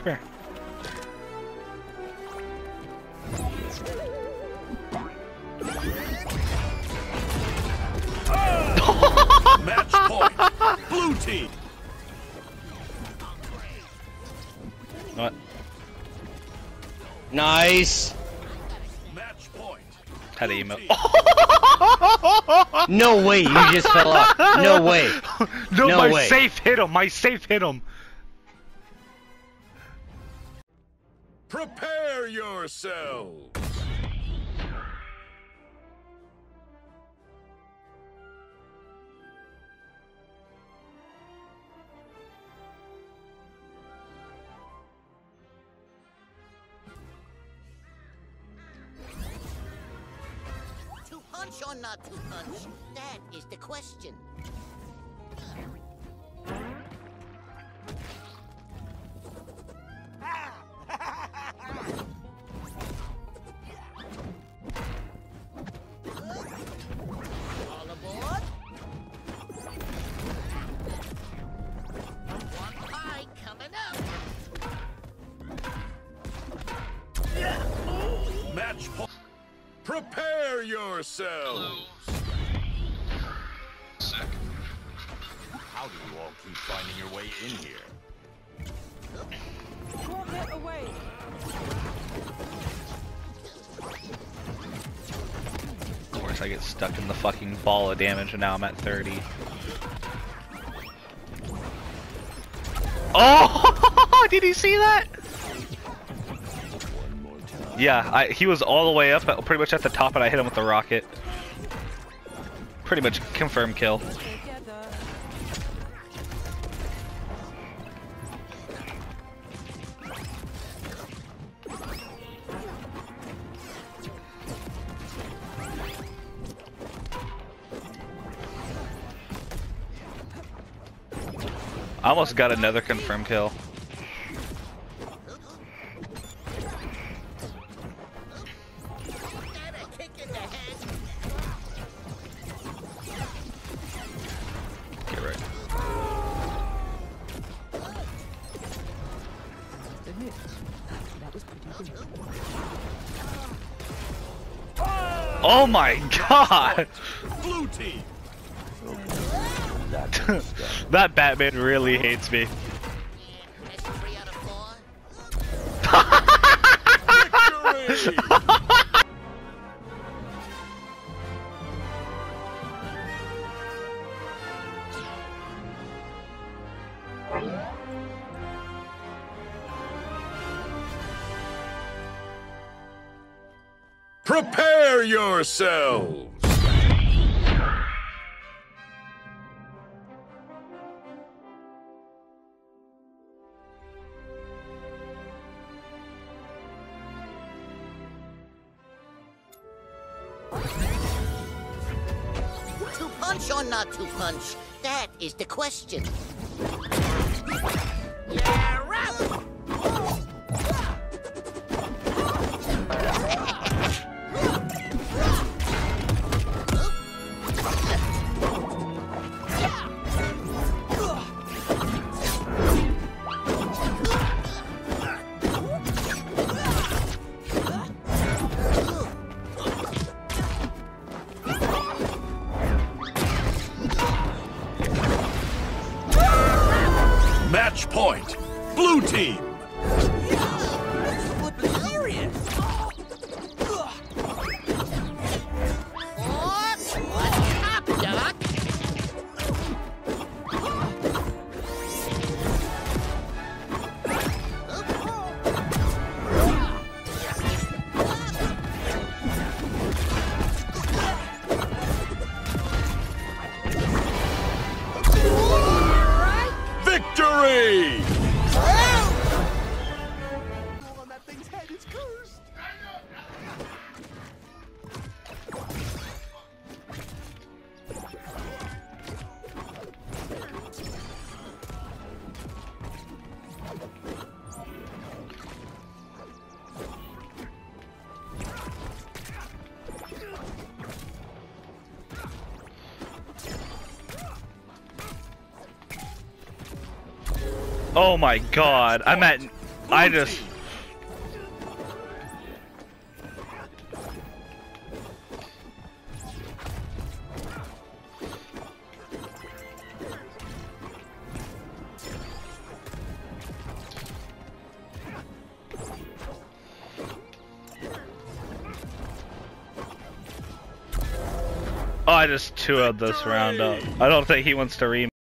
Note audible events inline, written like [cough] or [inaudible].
Come here. Match point. Blue team. What? Nice. Match point. Had a emote. [laughs] No way, you just fell off. No way. [laughs] no, No my way. safe hit him. My safe hit him. Prepare yourselves. To punch or not to punch? That is the question. Prepare yourselves. Sick. How do you all keep finding your way in here? Get away! Of course, I get stuck in the fucking ball of damage, and now I'm at 30. Oh! [laughs] Did you see that? Yeah, I, he was all the way up, pretty much at the top, and I hit him with the rocket. Pretty much confirmed kill. I almost got another confirmed kill. Admit, that was pretty good. Oh my god! Blue team. that [laughs] Batman really hates me. [laughs] Prepare yourselves. To punch or not to punch? That is the question. Match point. Blue team. What? What's up, Doc? Victory. Oh my god, I'm at I just. I just 2 0 this round up. I don't think he wants to re